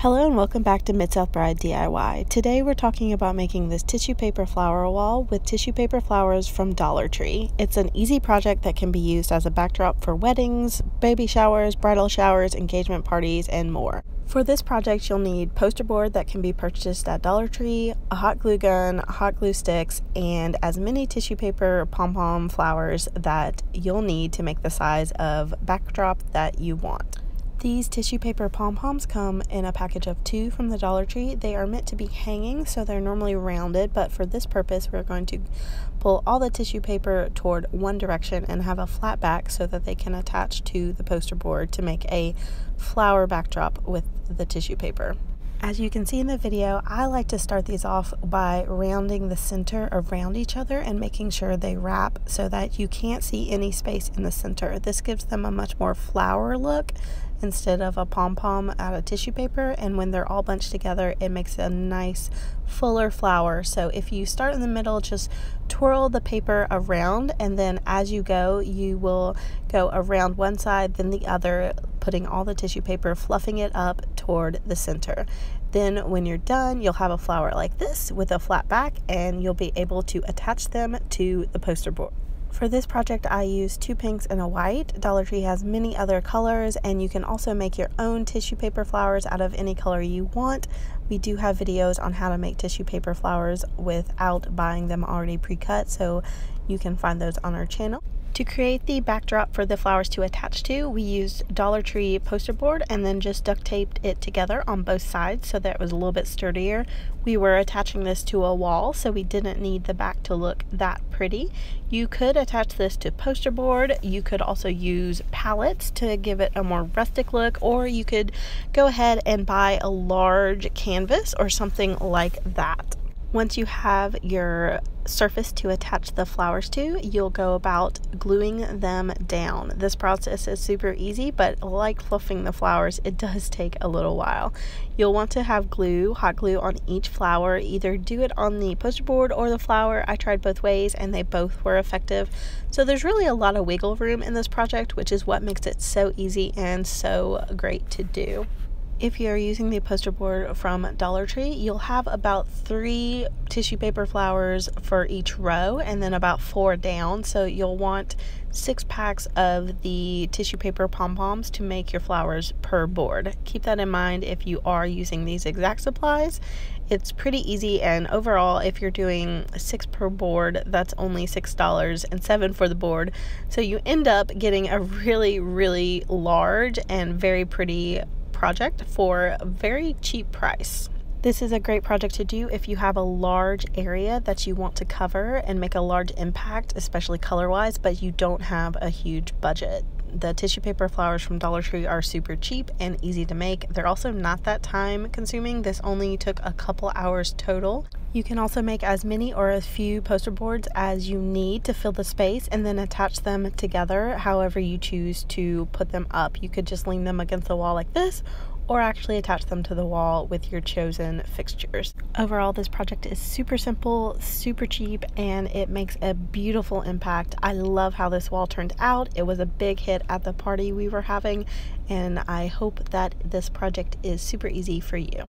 Hello and welcome back to Mid South Bride DIY. Today we're talking about making this tissue paper flower wall with tissue paper flowers from Dollar Tree. It's an easy project that can be used as a backdrop for weddings, baby showers, bridal showers, engagement parties, and more. For this project, you'll need poster board that can be purchased at Dollar Tree, a hot glue gun, hot glue sticks, and as many tissue paper pom-pom flowers that you'll need to make the size of backdrop that you want. These tissue paper pom-poms come in a package of two from the Dollar Tree. They are meant to be hanging, so they're normally rounded, but for this purpose, we're going to pull all the tissue paper toward one direction and have a flat back so that they can attach to the poster board to make a flower backdrop with the tissue paper. As you can see in the video, I like to start these off by rounding the center around each other and making sure they wrap so that you can't see any space in the center. This gives them a much more flower look instead of a pom-pom out of tissue paper and when they're all bunched together it makes a nice fuller flower so if you start in the middle just twirl the paper around and then as you go you will go around one side then the other putting all the tissue paper fluffing it up toward the center then when you're done you'll have a flower like this with a flat back and you'll be able to attach them to the poster board for this project, I used two pinks and a white. Dollar Tree has many other colors, and you can also make your own tissue paper flowers out of any color you want. We do have videos on how to make tissue paper flowers without buying them already pre-cut, so you can find those on our channel. To create the backdrop for the flowers to attach to, we used Dollar Tree poster board and then just duct taped it together on both sides so that it was a little bit sturdier. We were attaching this to a wall, so we didn't need the back to look that pretty. You could attach this to poster board. You could also use pallets to give it a more rustic look, or you could go ahead and buy a large canvas or something like that. Once you have your surface to attach the flowers to, you'll go about gluing them down. This process is super easy, but like fluffing the flowers, it does take a little while. You'll want to have glue, hot glue on each flower. Either do it on the poster board or the flower. I tried both ways and they both were effective. So there's really a lot of wiggle room in this project, which is what makes it so easy and so great to do. If you're using the poster board from Dollar Tree, you'll have about three tissue paper flowers for each row and then about four down. So you'll want six packs of the tissue paper pom-poms to make your flowers per board. Keep that in mind if you are using these exact supplies. It's pretty easy and overall if you're doing six per board, that's only $6 and seven for the board. So you end up getting a really, really large and very pretty project for a very cheap price. This is a great project to do if you have a large area that you want to cover and make a large impact, especially color wise, but you don't have a huge budget. The tissue paper flowers from Dollar Tree are super cheap and easy to make. They're also not that time consuming. This only took a couple hours total. You can also make as many or as few poster boards as you need to fill the space and then attach them together however you choose to put them up. You could just lean them against the wall like this or actually attach them to the wall with your chosen fixtures. Overall, this project is super simple, super cheap, and it makes a beautiful impact. I love how this wall turned out. It was a big hit at the party we were having, and I hope that this project is super easy for you.